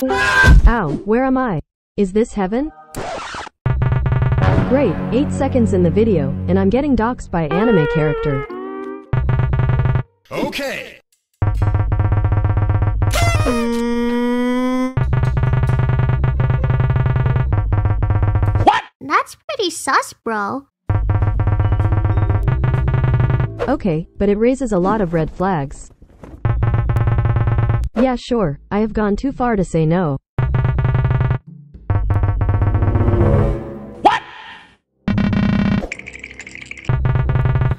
Ow, where am I? Is this heaven? Great, 8 seconds in the video, and I'm getting doxxed by anime character. Okay. What? That's pretty sus, bro. Okay, but it raises a lot of red flags. Yeah, sure, I have gone too far to say no. What?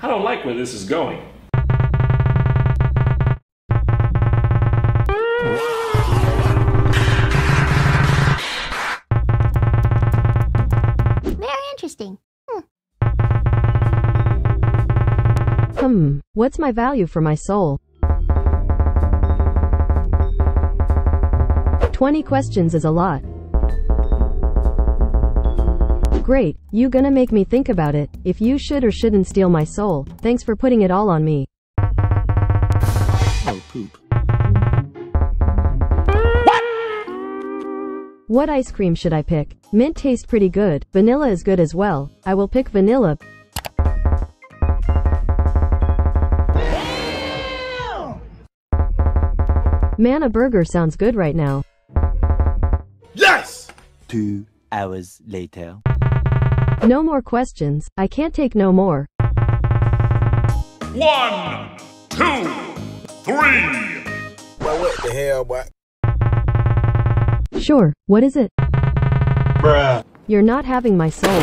I don't like where this is going. Very interesting. Hmm, Hmm, what's my value for my soul? 20 questions is a lot. Great, you gonna make me think about it, if you should or shouldn't steal my soul. Thanks for putting it all on me. Oh, poop. What ice cream should I pick? Mint tastes pretty good, vanilla is good as well. I will pick vanilla. Man, a burger sounds good right now. Yes! Two hours later. No more questions, I can't take no more. One, two, three. Boy, what the hell, boy? Sure, what is it? Bruh. You're not having my soul.